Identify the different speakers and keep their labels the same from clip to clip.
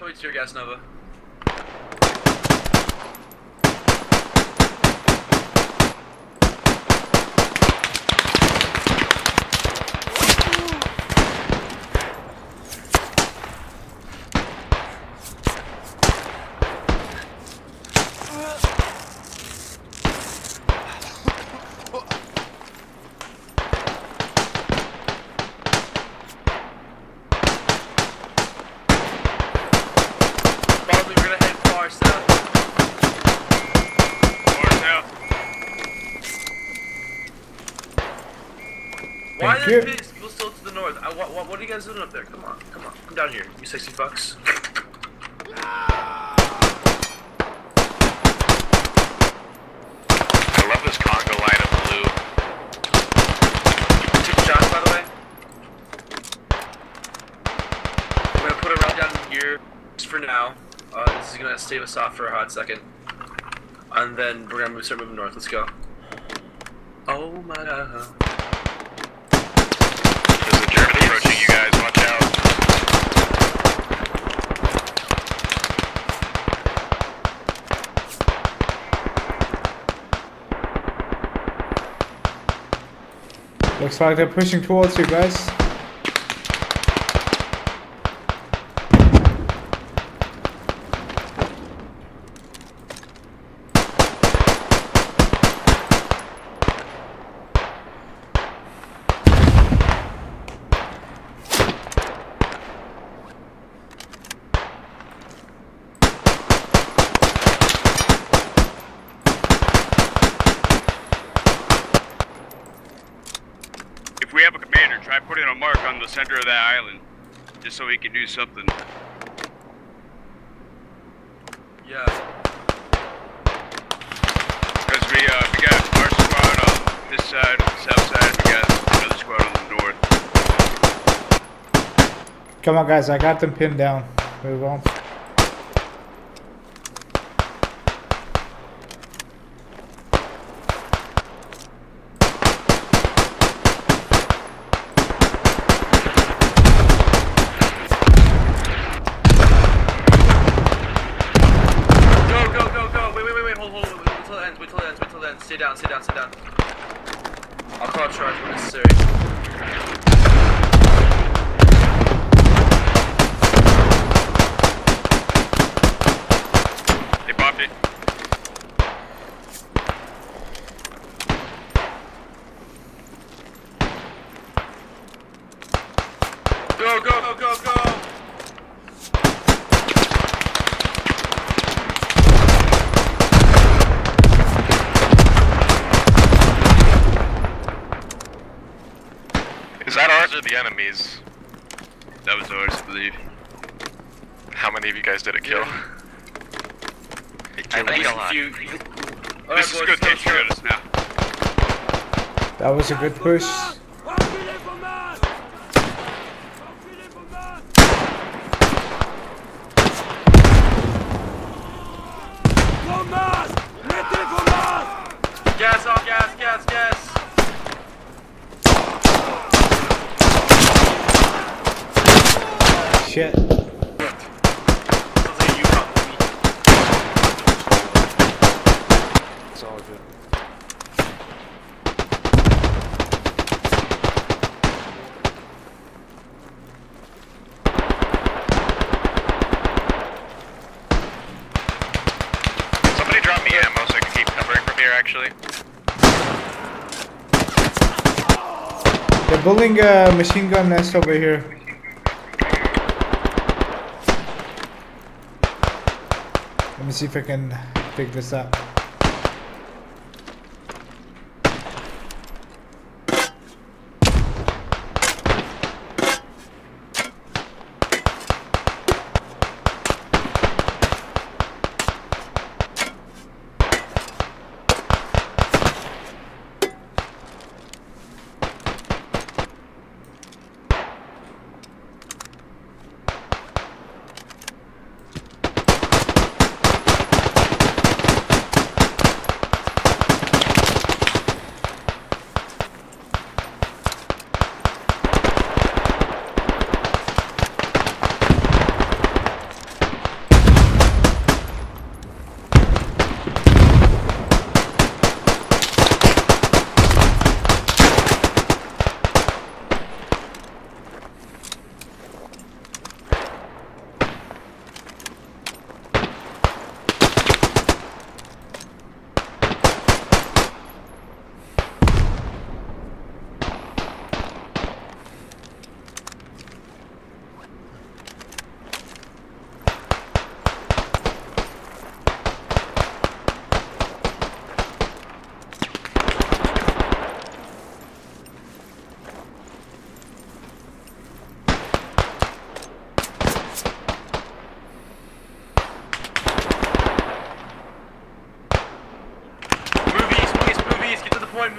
Speaker 1: Towards your gas Nova. Probably we're gonna head far south.
Speaker 2: North now.
Speaker 1: Why
Speaker 3: Thank
Speaker 1: are there
Speaker 3: you.
Speaker 1: people still to the north? I, what, what, what are you guys doing up there? Come on, come on, come down here, you sexy fucks.
Speaker 2: I love this Congo line of blue.
Speaker 1: Two shots, by the way. I'm gonna put a round down here just for now. Uh, this is gonna save us off for a hot second, and then we're gonna move, start moving north. Let's go. Oh my god.
Speaker 2: There's a German approaching you guys. Watch out.
Speaker 3: Looks like they're pushing towards you guys.
Speaker 2: If we have a commander, try a mark on the center of that island, just so we can do something.
Speaker 1: Yeah.
Speaker 2: Because we uh we got our squad on this side, south side. We got another squad on the north.
Speaker 3: Come on, guys, I got them pinned down. Move on.
Speaker 1: Go, go, go, go. Wait, wait, wait, wait. Hold, hold, wait, wait till it ends. Wait till it ends. Wait till it ends. Stay down, stay down, stay down. I'll call a charge when necessary.
Speaker 2: They popped it.
Speaker 1: Go, go, go, go, go.
Speaker 4: Is that ours or the enemy's?
Speaker 2: That was ours, I believe.
Speaker 4: How many of you guys did it kill?
Speaker 1: At least a few. Alright,
Speaker 2: this is
Speaker 1: boys,
Speaker 2: good. Take care of us now.
Speaker 3: That was a good push.
Speaker 1: Gas off, gas, gas, gas.
Speaker 3: Shit.
Speaker 1: Sounds like you probably.
Speaker 4: It's all good. Somebody drop me ammo so I can keep covering from here actually.
Speaker 3: They're building a machine gun nest over here. Let me see if I can pick this up.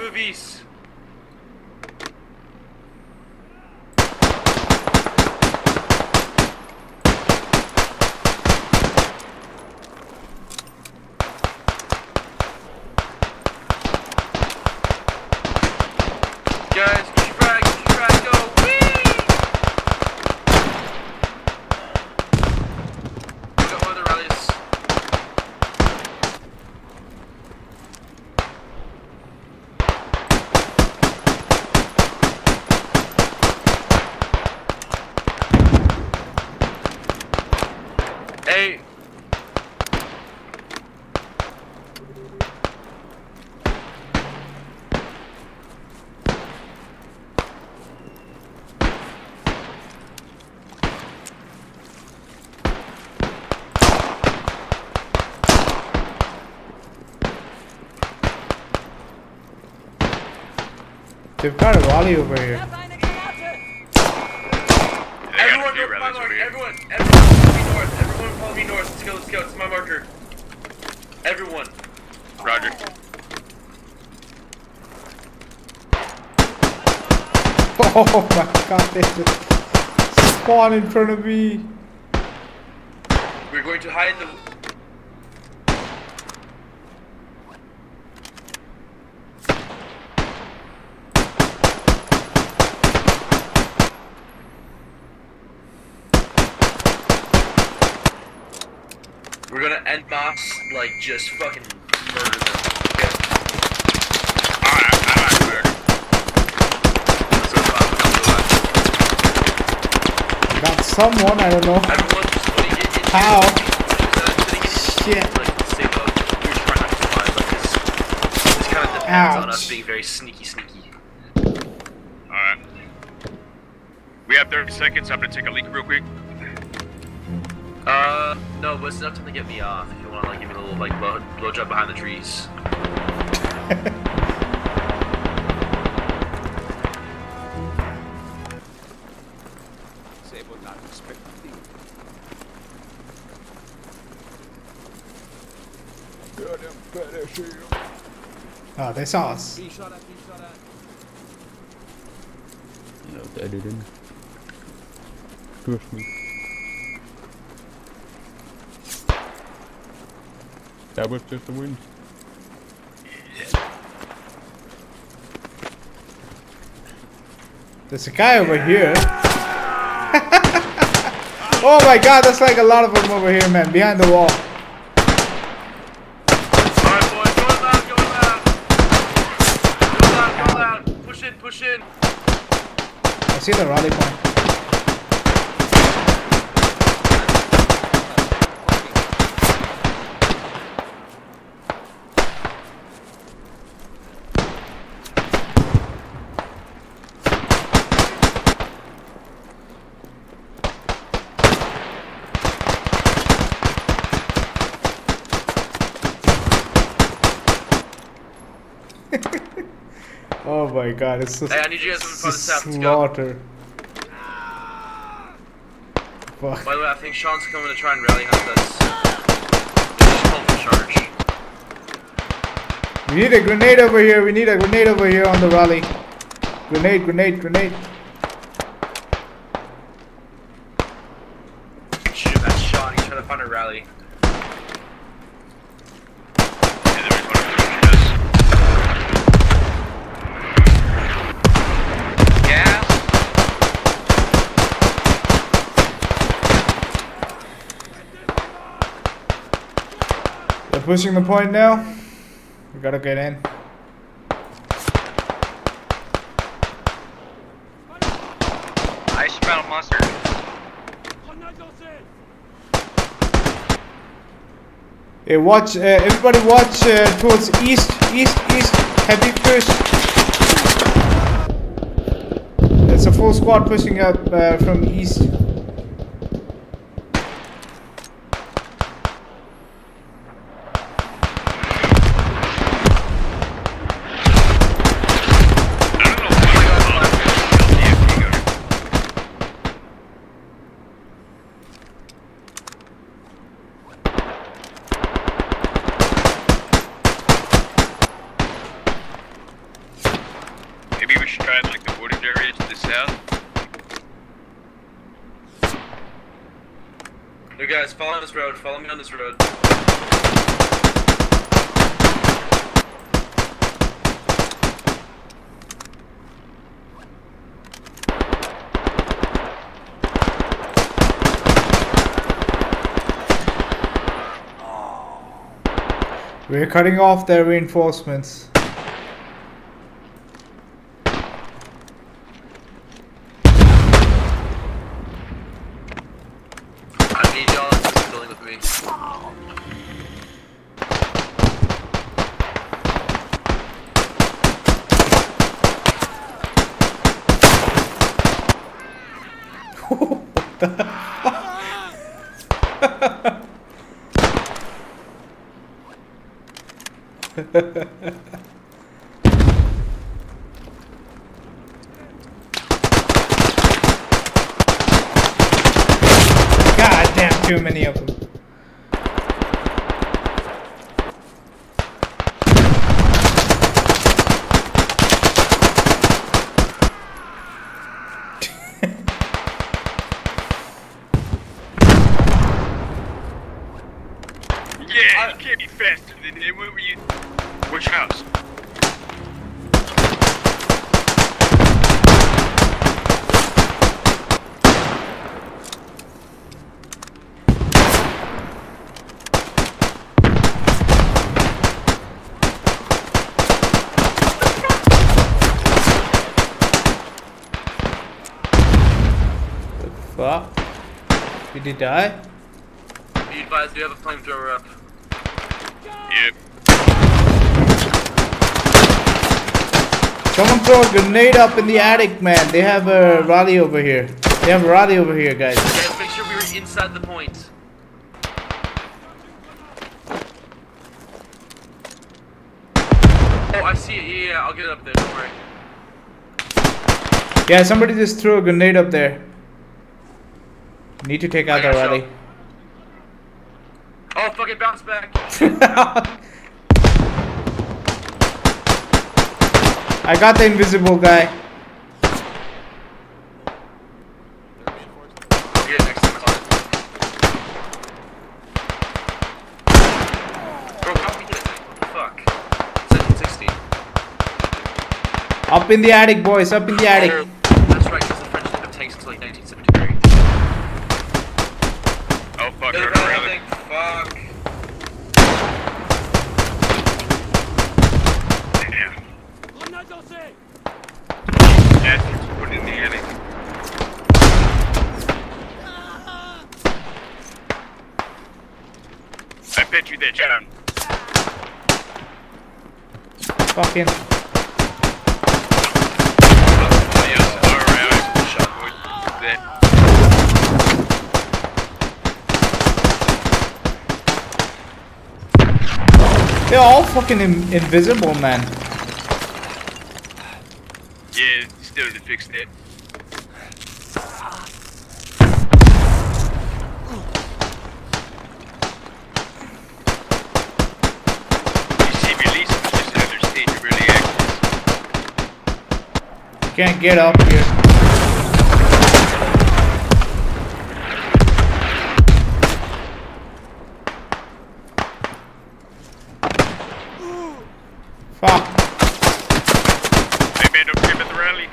Speaker 1: me Hey,
Speaker 3: They've got a rally over here.
Speaker 2: They got a
Speaker 1: everyone
Speaker 2: few
Speaker 1: go to my
Speaker 2: rallies
Speaker 1: mark.
Speaker 2: over here.
Speaker 1: Everyone, everyone follow me north. Everyone follow me north. Let's go, let's go. It's my marker. Everyone.
Speaker 2: Roger.
Speaker 3: Oh my god, they just spawn in front of me.
Speaker 1: We're going to hide the. We're gonna end mass, like, just fucking murder them. Okay?
Speaker 2: Alright, alright, murder.
Speaker 1: Let's go left, let's go left.
Speaker 3: Got someone, I don't know.
Speaker 1: Everyone just putting it in.
Speaker 3: How?
Speaker 1: Shit.
Speaker 3: Shit.
Speaker 1: Like, stay low. We're trying not to fly, but this, this kind of depends on us
Speaker 3: Ouch.
Speaker 1: being very sneaky, sneaky.
Speaker 2: Alright. We have 30 seconds. I'm gonna take a leak real quick.
Speaker 1: Uh, no, but it's enough time to get me off. If you want to like give me a little like blow, blow job behind the trees.
Speaker 3: Oh, they saw us.
Speaker 5: No, they didn't. Trust me. That was just the wind.
Speaker 3: There's a guy over here. oh my god, that's like a lot of them over here, man. Behind the wall.
Speaker 1: Alright, boys, go loud, go loud. Go loud, go loud. Push in, push in.
Speaker 3: I see the rally point. Oh my god, it's so
Speaker 1: Hey, I need you guys farther
Speaker 3: a
Speaker 1: south.
Speaker 3: Slaughter. Fuck.
Speaker 1: By the way, I think Sean's coming to try and rally hunt us. Just charge.
Speaker 3: We need a grenade over here. We need a grenade over here on the rally. Grenade, grenade, grenade.
Speaker 1: Shoot that's Sean. He's trying to find a rally.
Speaker 2: Yeah, there is one of them.
Speaker 4: Gas.
Speaker 3: They're pushing the point now. We gotta get in.
Speaker 4: I smell mustard.
Speaker 3: Hey, watch! Uh, everybody, watch uh, towards east, east, east. Heavy push. There's a full squad pushing up uh, from east.
Speaker 2: I don't know why I call it LTFT gunner.
Speaker 1: You guys, follow this road. Follow me on this road.
Speaker 3: We're cutting off their reinforcements.
Speaker 1: I need y'all in this building with me.
Speaker 3: God damn, too many of them.
Speaker 2: Yeah, you can't be faster than him. Where were you? Which house?
Speaker 3: Fuck. Did he die?
Speaker 1: Be advised, we have a flamethrower up.
Speaker 3: Someone throw a grenade up in the attic, man. They have a rally over here. They have a rally over here, guys.
Speaker 1: Guys, make sure we were inside the point. Oh, I see it. Yeah, yeah, I'll get it up there. Don't worry.
Speaker 3: Yeah, somebody just threw a grenade up there. Need to take out
Speaker 1: got
Speaker 3: rally.
Speaker 1: Oh, fuck it, bounce back.
Speaker 3: I got the invisible guy.
Speaker 1: I'll get it next time it's on. Bro, how we get it? What the fuck? 1760.
Speaker 3: Up in the attic, boys. Up in the attic.
Speaker 1: That's right, because the French didn't have tanks until like 1973.
Speaker 2: Oh fuck,
Speaker 1: There's
Speaker 2: heard a rally.
Speaker 1: anything. Fuck.
Speaker 2: Damn. Bastards, put it in the attic. I bet you that John.
Speaker 3: Fucking. They're all fucking in- invisible, man.
Speaker 2: Yeah, still to fix that. You see, release was just another stage of early access.
Speaker 3: Can't get up here. Fuck.
Speaker 2: Hey man, don't forget about the rally.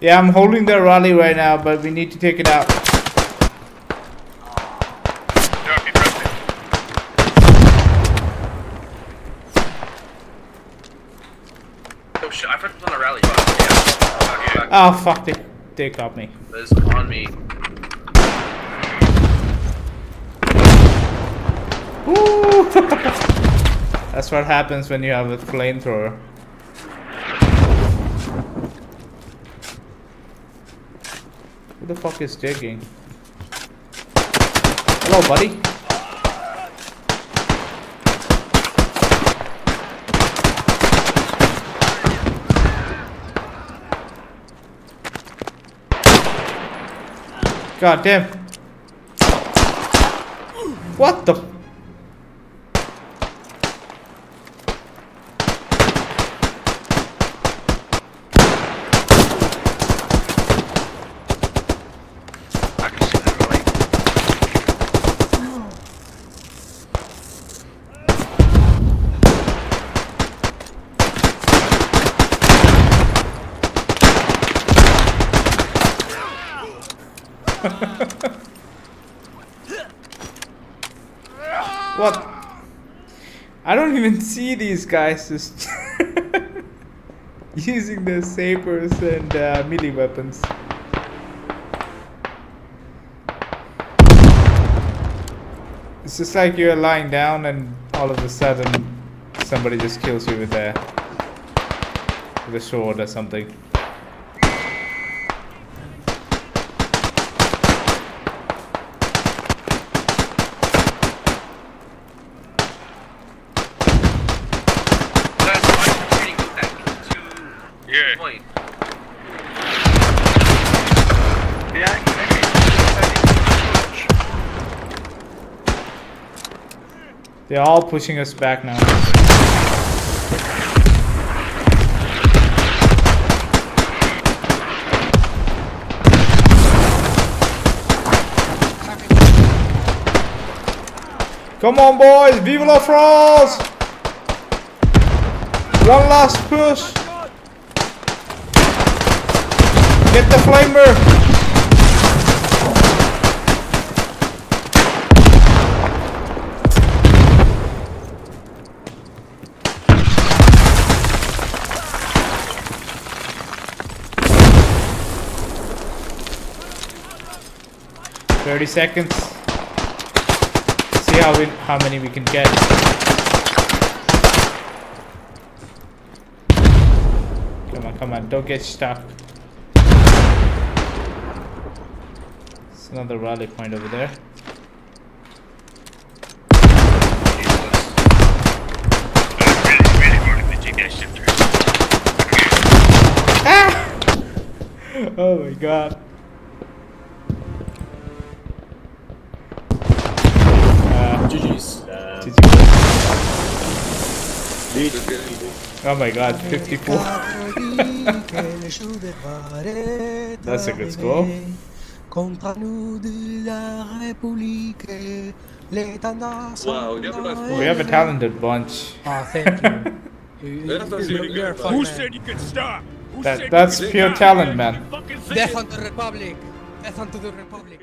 Speaker 3: Yeah, I'm holding the rally right now, but we need to take it out.
Speaker 2: Dark and rusted.
Speaker 1: Oh shit, I forgot to put on a rally. Fuck. Yeah. Back, back.
Speaker 3: Oh fuck, they, they got me.
Speaker 1: On me.
Speaker 3: Woo! That's what happens when you have a flamethrower. Who the fuck is digging? Hello, buddy. God damn. What the?
Speaker 2: I can see that rally.
Speaker 3: What? I don't even see these guys just using their sabers and uh, melee weapons. It's just like you're lying down and all of a sudden somebody just kills you with a with a sword or something.
Speaker 1: That's why I'm training with that to
Speaker 2: Yeah.
Speaker 1: point.
Speaker 3: They're all pushing us back now. Come on, boys! Vive la France! One last push! Get the flamer! Thirty seconds. See how we, how many we can get. Come on, come on! Don't get stuck. It's another rally point over there.
Speaker 2: Through. Ah!
Speaker 3: Oh my god. You- Oh my god, 54. That's a good score.
Speaker 6: Contre nous de la République,
Speaker 7: Wow, you have a nice voice.
Speaker 3: We have a talented bunch.
Speaker 6: Oh, thank you. you
Speaker 7: that's
Speaker 6: you're,
Speaker 7: really
Speaker 6: you're a
Speaker 7: good.
Speaker 6: fun
Speaker 7: Who
Speaker 6: man.
Speaker 2: you could stop?
Speaker 3: That that's pure talent, man.
Speaker 6: Death unto the Republic! Death unto the Republic!